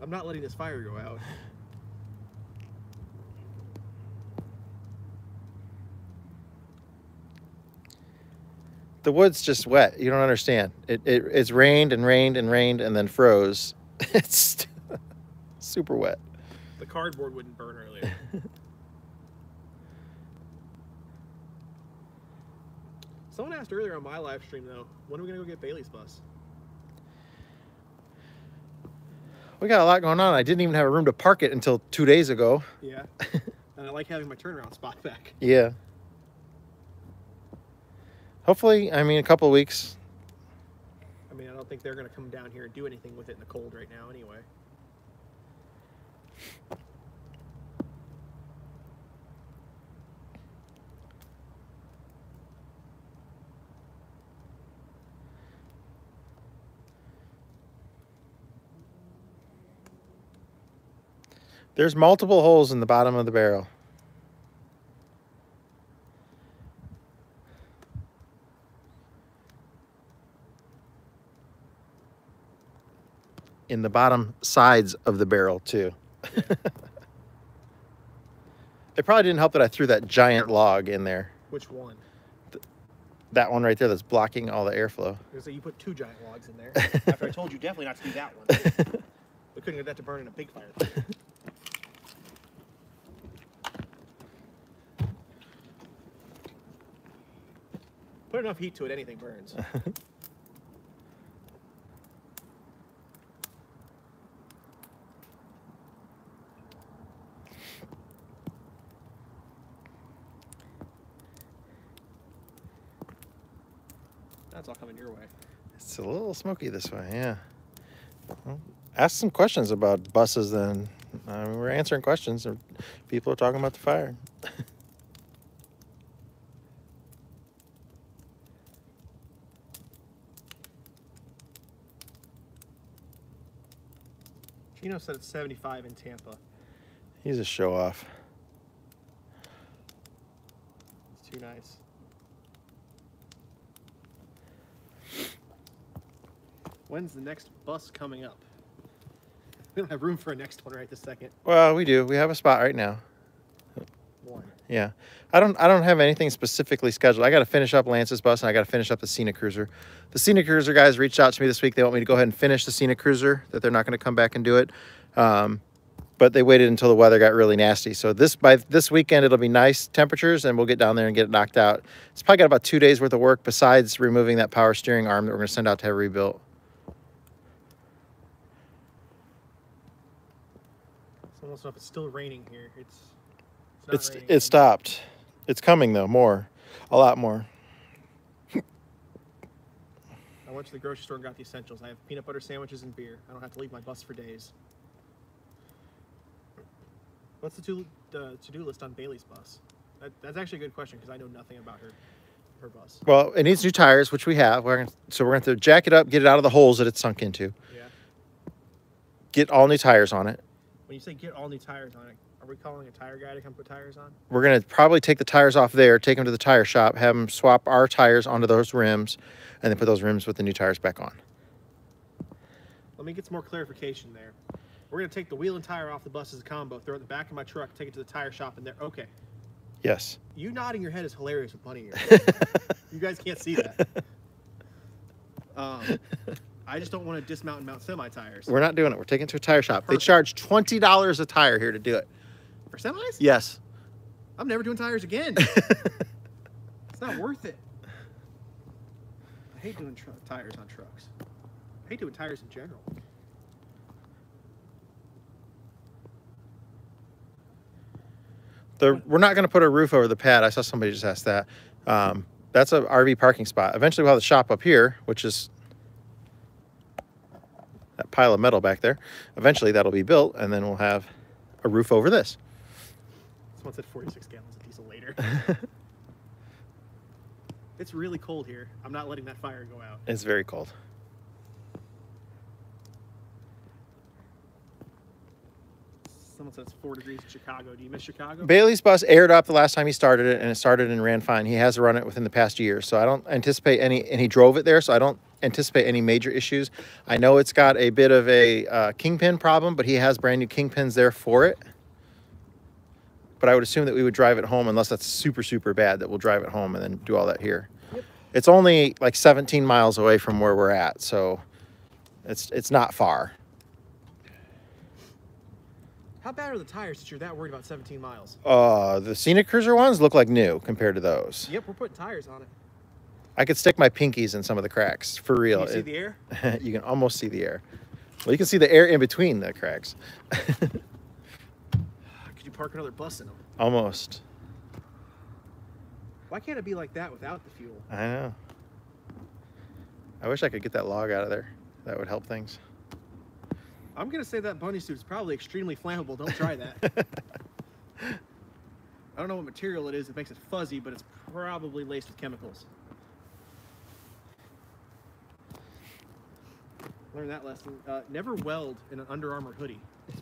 I'm not letting this fire go out. The wood's just wet. You don't understand. It, it it's rained and rained and rained and then froze. It's super wet. The cardboard wouldn't burn earlier. Someone asked earlier on my live stream though, when are we gonna go get Bailey's bus? We got a lot going on. I didn't even have a room to park it until two days ago. Yeah. and I like having my turnaround spot back. Yeah. Hopefully, I mean, a couple of weeks. I mean, I don't think they're gonna come down here and do anything with it in the cold right now anyway. There's multiple holes in the bottom of the barrel. In the bottom sides of the barrel, too. it probably didn't help that I threw that giant log in there. Which one? That one right there that's blocking all the airflow. Because you put two giant logs in there. After I told you definitely not to do that one. we couldn't get that to burn in a big fire. Put enough heat to it, anything burns. all coming your way. It's a little smoky this way, yeah. Well, ask some questions about buses then. I mean, we're answering questions. and People are talking about the fire. Chino said it's 75 in Tampa. He's a show off. It's too nice. When's the next bus coming up? We don't have room for a next one right this second. Well, we do. We have a spot right now. One. Yeah. I don't I don't have anything specifically scheduled. I got to finish up Lance's bus and I got to finish up the Scenic Cruiser. The Scenic Cruiser guys reached out to me this week. They want me to go ahead and finish the Scenic Cruiser. That they're not going to come back and do it. Um, but they waited until the weather got really nasty. So this by this weekend it'll be nice temperatures and we'll get down there and get it knocked out. It's probably got about 2 days worth of work besides removing that power steering arm that we're going to send out to have rebuilt. Almost it's still raining here. It's it's It's it stopped. It's coming though, more. A lot more. I went to the grocery store and got the essentials. I have peanut butter sandwiches and beer. I don't have to leave my bus for days. What's the to the to-do list on Bailey's bus? That, that's actually a good question because I know nothing about her her bus. Well, it needs new tires, which we have. We're gonna, so we're going to jack it up, get it out of the holes that it's sunk into, Yeah. get all new tires on it. When you say get all new tires on it, are we calling a tire guy to come put tires on? We're going to probably take the tires off there, take them to the tire shop, have them swap our tires onto those rims, and then put those rims with the new tires back on. Let me get some more clarification there. We're gonna take the wheel and tire off the bus as a combo, throw it in the back of my truck, take it to the tire shop, and there. Okay, Yes. you nodding your head is hilarious with bunny ears. you guys can't see that. Um, I just don't want to dismount and mount semi tires We're not doing it. We're taking it to a tire shop. They charge $20 a tire here to do it. for semis. Yes. I'm never doing tires again. it's not worth it. I hate doing tires on trucks. I hate doing tires in general. The, we're not going to put a roof over the pad. I saw somebody just ask that. Um, that's a RV parking spot. Eventually, we'll have the shop up here, which is pile of metal back there. Eventually, that'll be built, and then we'll have a roof over this. Someone said 46 gallons of diesel later. It's really cold here. I'm not letting that fire go out. It's very cold. Someone said it's four degrees in Chicago. Do you miss Chicago? Bailey's bus aired up the last time he started it, and it started and ran fine. He has run it within the past year, so I don't anticipate any. And he drove it there, so I don't anticipate any major issues. I know it's got a bit of a uh, kingpin problem, but he has brand new kingpins there for it. But I would assume that we would drive it home, unless that's super super bad. That we'll drive it home and then do all that here. Yep. It's only like 17 miles away from where we're at, so it's it's not far. How bad are the tires that you're that worried about 17 miles? Uh, the scenic cruiser ones look like new compared to those. Yep, we're putting tires on it. I could stick my pinkies in some of the cracks for Can real. you see It- the air? you can almost see the air. Well, you can see the air in between the cracks. Could you park another bus in them? almost. Why can't it be like that without the fuel? I know. I wish I could get that log out of there. That would help things. I'm gonna say that bunny suit is probably extremely flammable. Don't try that. I don't know what material it is that makes it fuzzy, but it's probably laced with chemicals. Learn that lesson. Uh, never weld in an Under Armour hoodie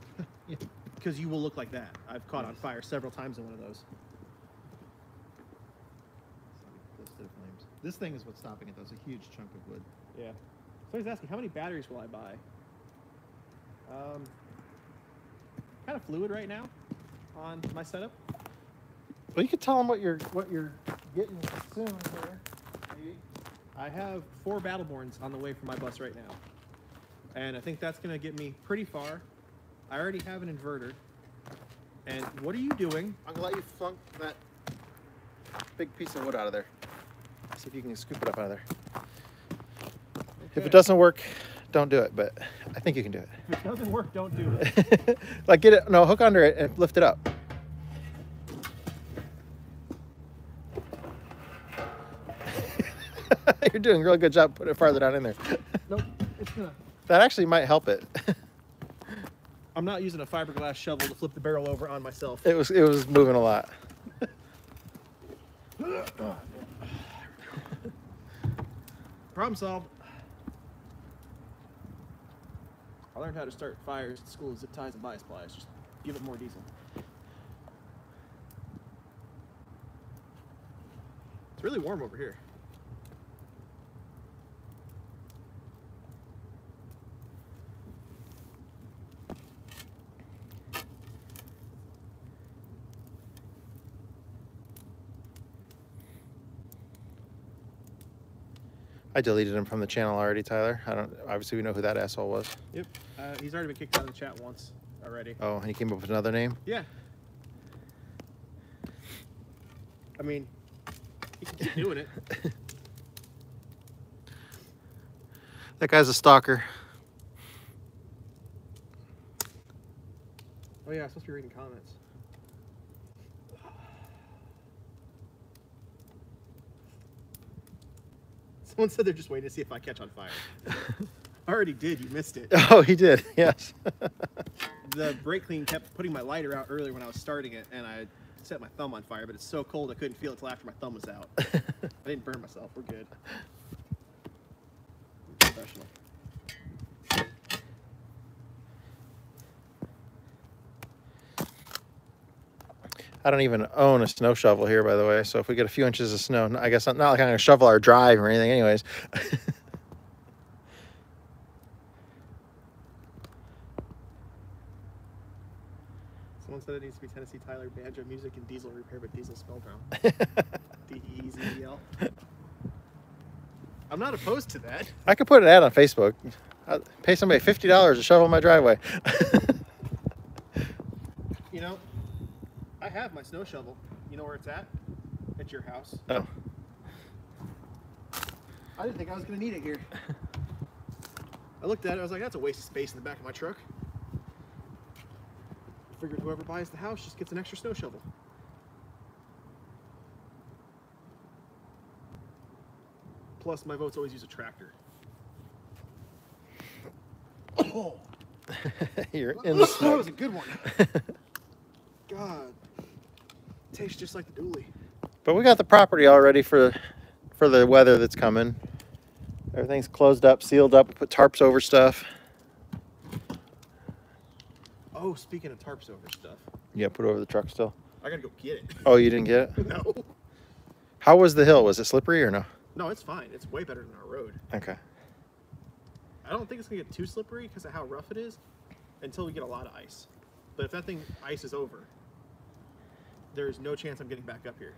Yeah. because you will look like that. I've caught on fire several times in one of those. Close to flames. This thing is what's stopping it. though. It's a huge chunk of wood. Yeah. Somebody's asking how many batteries will I buy? Um, kind of fluid right now on my setup. Well, you could tell them what you're what you're getting soon here. Maybe. I have four Battleborns on the way for my bus right now. And I think that's going to get me pretty far. I already have an inverter. And what are you doing? I'm gonna let you flunk that big piece of wood out of there. See if you can scoop it up out of there. If it doesn't work, don't do it. But I think you can do it. If it doesn't work, don't do it. like get it no hook under it and lift it up you're doing a real good job putting it farther down in there nope. It's gonna. that actually might help it I'm not using a fiberglass shovel to flip the barrel over on myself. it was it was moving a lot Problem solved. I learned how to start fires at school with zip ties and bias pliers. Just give it more diesel. It's really warm over here. I deleted him from the channel already tyler i don't obviously we know who that asshole was Yep. Uh, he's already been kicked out of the chat once already. oh and he came up with another name Yeah. I mean, he can keep doing it. that guy's a stalker Oh yeah, I'm supposed to be reading comments. Someone said they're just waiting to see if I catch on fire. I already did. You missed it. oh he did yes The brake clean kept putting my lighter out earlier when I was starting it, and I set my thumb on fire. But it's so cold I couldn't feel it till after my thumb was out. I didn't burn myself. We're good. Professional. I don't even own a snow shovel here, by the way. So if we get a few inches of snow, I guess not, not like I'm gonna shovel our drive or anything, anyways. Someone said it needs to be Tennessee Tyler banjo music and diesel repair, but diesel spell drum. D E E Z E L. I'm not opposed to that. I could put an ad on Facebook. I'll pay somebody fifty dollars to shovel my driveway. You know, I have my snow shovel. You know where it's at? At your house. oh, I didn't think I was gonna need it here. I looked at it. I was like, that's a waste of space in the back of my truck. I Figured whoever buys the house just gets an extra snow shovel. Plus, my votes always use a tractor. Oh, you're in the that was a good one. Tastes just like the dually. but we got the property all ready for for the weather that's coming. Everything's closed up, sealed up. We put tarps over stuff. Oh, speaking of tarps over stuff, Yeah, put over the truck still. I gotta go get it. Oh, you didn't get it? no, How was the hill? Was it slippery or no? no, it's fine. It's way better than our road. Okay. I don't think it's gonna get too slippery because of how rough it is until we get a lot of ice. But if that thing ice is over, there's no chance I'm getting back up here.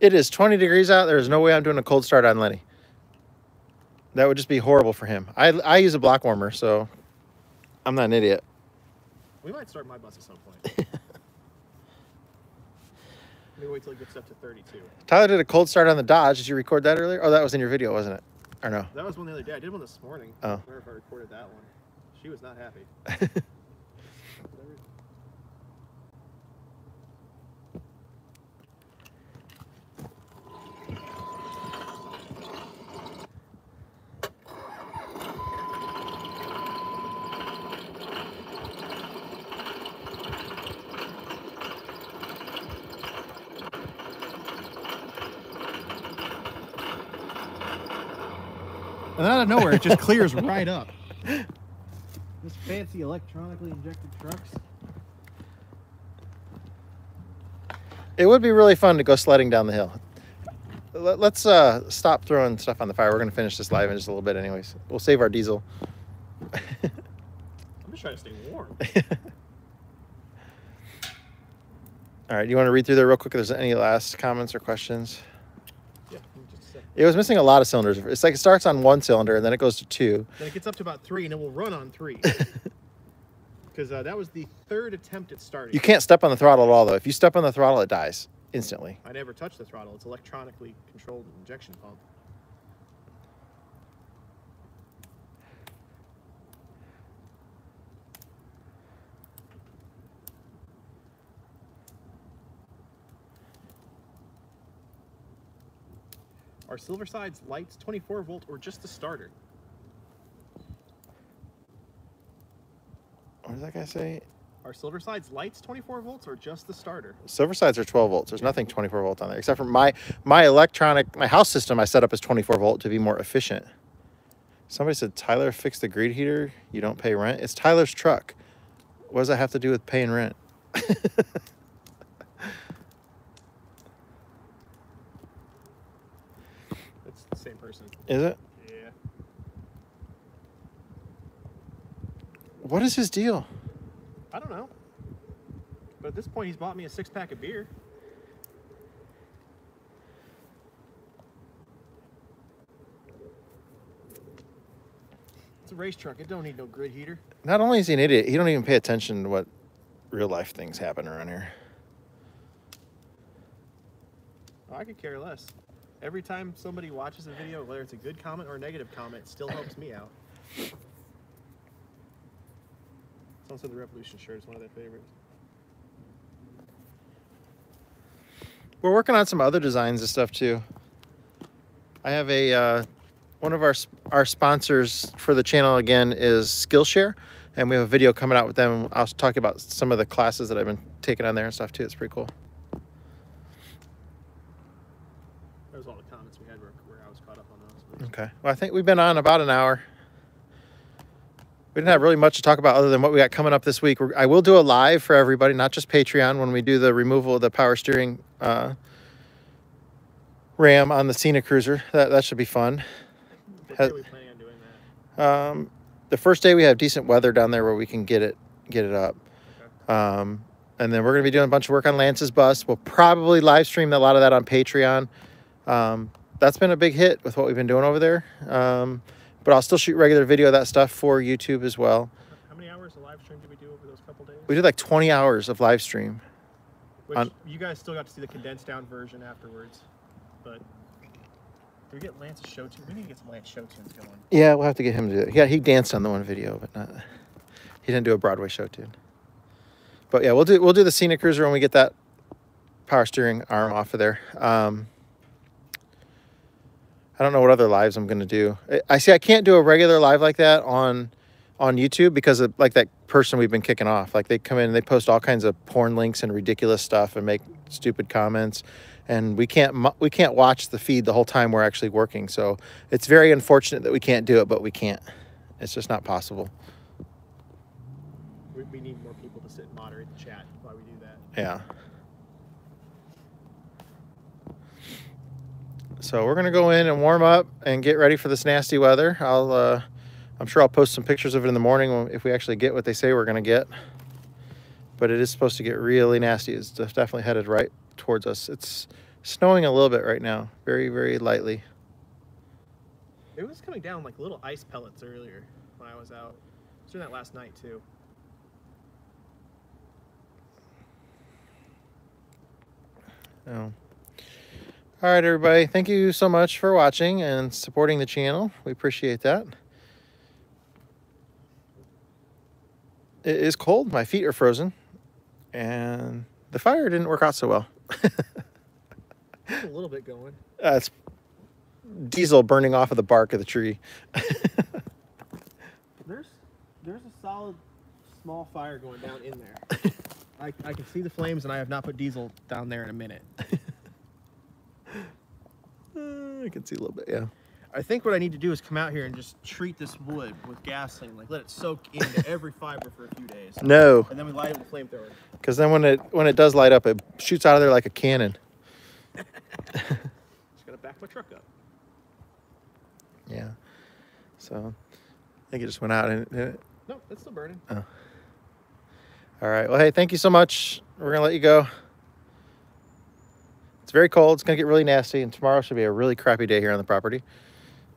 It is 20 degrees out. There is no way I'm doing a cold start on Lenny. That would just be horrible for him. I, I use a block warmer, so I'm not an idiot. We might start my bus at some point. Let me wait till it gets up to 32. Tyler did a cold start on the Dodge. Did you record that earlier? Oh, that was in your video, wasn't it? Or no? That was one the other day. I did one this morning. Oh. I don't remember if I recorded that one. She was not happy. And out of nowhere, it just clears right up. This fancy electronically injected trucks. It would be really fun to go sledding down the hill. Let- Let's uh, stop throwing stuff on the fire. We're going to finish this live in just a little bit, anyways. We'll save our diesel. I'm just trying to stay warm. All right, you want to read through there real quick? If there's any last comments or questions? Yeah, just a sec. It was missing a lot of cylinders. It's like it starts on one cylinder and then it goes to two. Then it gets up to about three, and it will run on three. Because uh, that was the third attempt at starting. You can't step on the throttle at all, though. If you step on the throttle, it dies instantly. I never touched the throttle. It's electronically controlled injection pump. Are Silverside's lights 24 volt or just the starter? What does that guy say? Are Silverside's lights 24 volts or just the starter? Silver sides are 12 volts. There's nothing 24 volt on there except for my my electronic my house system. I set up as 24 volt to be more efficient. Somebody said Tyler fixed the greed heater. You don't pay rent. It's Tyler's truck. What does that have to do with paying rent? It's the same person. Is it? Yeah. What is his deal? I don't know. But at this point, he's bought me a six pack of beer. It's a race truck. It don't need no grid heater. Not only is he an idiot, he don't even pay attention to what real life things happen around here. Oh, I could care less. Every time somebody watches a video, whether it's a good comment or a negative comment, still helps me out. Someone said the Revolution shirt is one of their favorites. We're working on some other designs and stuff too. I have a uh, one of our our sponsors for the channel again is Skillshare, and we have a video coming out with them. I'll talk about some of the classes that I've been taking on there and stuff too. It's pretty cool. That was all the comments we had where, where I was caught up on those. Okay. Well, I think we've been on about an hour. We didn't have really much to talk about other than what we got coming up this week. We're, I will do a live for everybody, not just Patreon, when we do the removal of the power steering uh, ram on the Scenic Cruiser. That that should be fun. What we planning on doing that? Um, the first day we have decent weather down there where we can get it get it up. Um, and then we're going to be doing a bunch of work on Lance's bus. We'll probably live stream a lot of that on Patreon. Um, that's been a big hit with what we've been doing over there. Um, but I'll still shoot regular video of that stuff for YouTube as well. How many hours of live stream did we do over those couple days? We did like 20 hours of live stream. Which on- you guys still got to see the condensed down version afterwards. But did we get Lance's show tune? We need to get some Lance show tunes going. Yeah, we'll have to get him to do it. Yeah, he danced on the one video, but not. He didn't do a Broadway show tune. But yeah, we'll do we'll do the scenic cruiser when we get that power steering arm off of there. Um, I don't know what other lives I'm gonna do. I- I see I can't do a regular live like that on on YouTube because of like that person we've been kicking off. Like they come in and they post all kinds of porn links and ridiculous stuff and make stupid comments. and we can't we can't watch the feed the whole time we're actually working. So it's very unfortunate that we can't do it, but we can't. It's just not possible. We, we need more people to sit and moderate the chat while we do that. Yeah. So we're gonna go in and warm up and get ready for this nasty weather. I'll, uh, I'm sure I'll post some pictures of it in the morning if we actually get what they say we're gonna get. But it is supposed to get really nasty. It's definitely headed right towards us. It's snowing a little bit right now, very, very lightly. It was coming down like little ice pellets earlier when I was out. I was doing that last night too. Oh. All right, everybody. Thank you so much for watching and supporting the channel. We appreciate that. It is cold. My feet are frozen. And the fire didn't work out so well. A little bit going. That's diesel burning off of the bark of the tree. There's there's a solid small fire going down in there. I, I can see the flames and I have not put diesel down there in a minute. Uh, I can see a little bit, yeah. I think what I need to do is come out here and just treat this wood with gasoline, like let it soak into every fiber for a few days. No, And then we light it with a flamethrower. because then when it when it does light up, it shoots out of there like a cannon. Just gotta back my truck up. Yeah. So I think it just went out and it, No, it's still burning. All right. Well, hey, thank you so much. We're gonna let you go. It's very cold. It's gonna get really nasty, and tomorrow should be a really crappy day here on the property.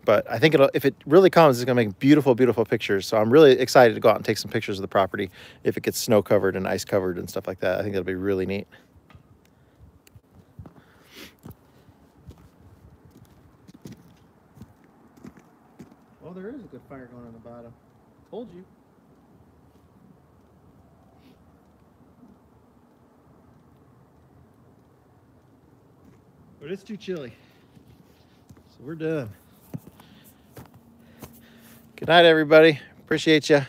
But I think it'll, if it really comes, it's gonna make beautiful, beautiful pictures. So I'm really excited to go out and take some pictures of the property if it gets snow covered and ice covered and stuff like that. I think that'll be really neat. Well, there is a good fire going on the bottom. Told you. But it's too chilly. So we're done. Good night, everybody. Appreciate you.